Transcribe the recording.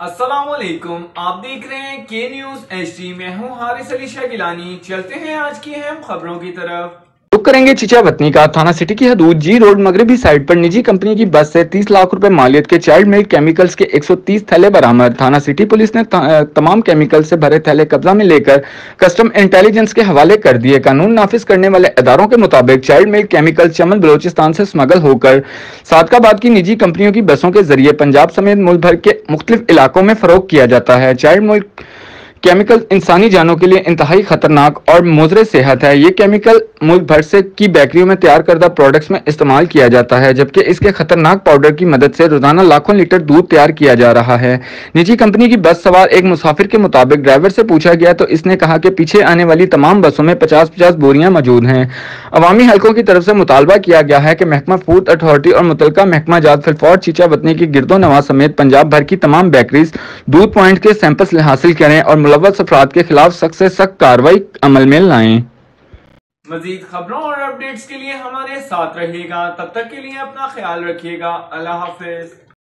असलकुम आप देख रहे हैं के न्यूज़ एच मैं हूँ हारिस अली शाह गिलानी चलते हैं आज की अहम खबरों की तरफ़। रुक करेंगे चिचा वतनी का। थाना सिटी की हदूद, जी रोड मगरबी साइड पर निजी कंपनी की बस से 30 लाख रुपए मालियत के चाइल्ड मिल्क केमिकल्स के 130 थैले बरामद। थाना सिटी पुलिस ने तमाम केमिकल से भरे थैले कब्जा में लेकर कस्टम इंटेलिजेंस के हवाले कर दिए। कानून नाफिज करने वाले इदारों के मुताबिक child milk chemical Chaman Balochistan से स्मगल होकर सादकाबाद की निजी कंपनियों की बसों के ज़रिए पंजाब समेत मुल्क भर के मुख्तलिफ़ इलाकों में फरोख किया जाता है। चाइल्ड मिल्क केमिकल इंसानी जानों के लिए इंतहाई खतरनाक और मुजर सेहत है। ये केमिकल मुल्क भर से की बेकरियों में तैयार करदा प्रोडक्ट्स में इस्तेमाल किया जाता है, जबकि इसके खतरनाक पाउडर की मदद से रोज़ाना लाखों लीटर दूध तैयार किया जा रहा है। निजी कंपनी की बस सवार एक मुसाफिर के मुताबिक ड्राइवर से पूछा गया तो इसने कहा कि पीछे आने वाली तमाम बसों में पचास पचास बोरियाँ मौजूद हैं। अवामी हल्कों की तरफ़ से मुतालबा किया गया है कि महकमा फ़ूड अथॉरिटी और मुतलका महकमा जात फिलफौर चीचा वतनी की गिरदो नवाज़ समेत पंजाब भर की तमाम बेकरीज दूध पॉइंट के सैंपल्स हासिल करें और मुलवस अफराद के खिलाफ सख्त ऐसी सख्त कार्रवाई अमल में लाए। मजीद खबरों और अपडेट्स के लिए हमारे साथ रहिएगा। तब तक के लिए अपना ख्याल रखिएगा। अल्लाह हाफिज।